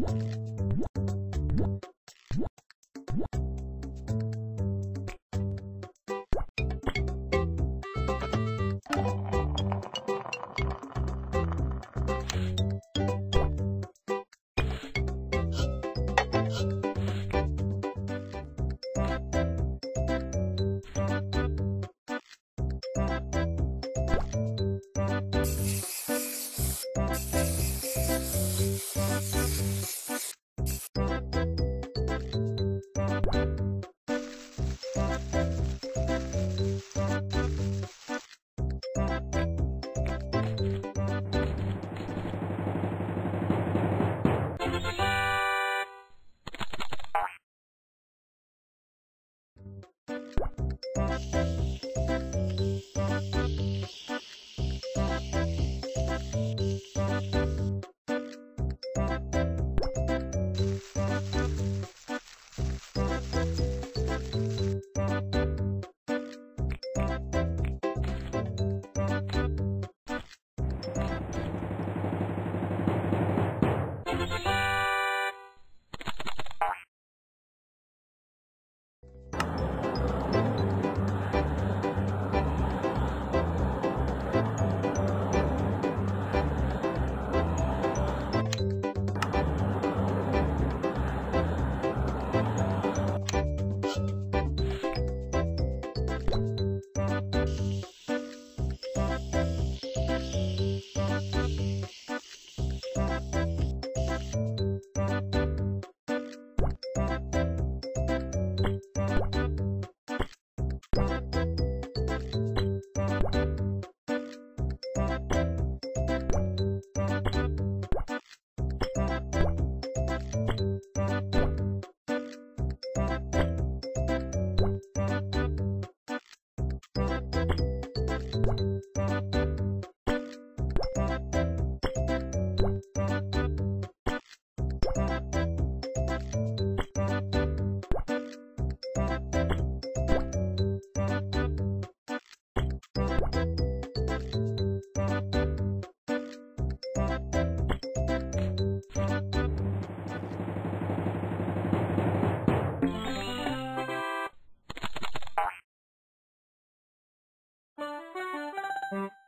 Bye. Mm-hmm.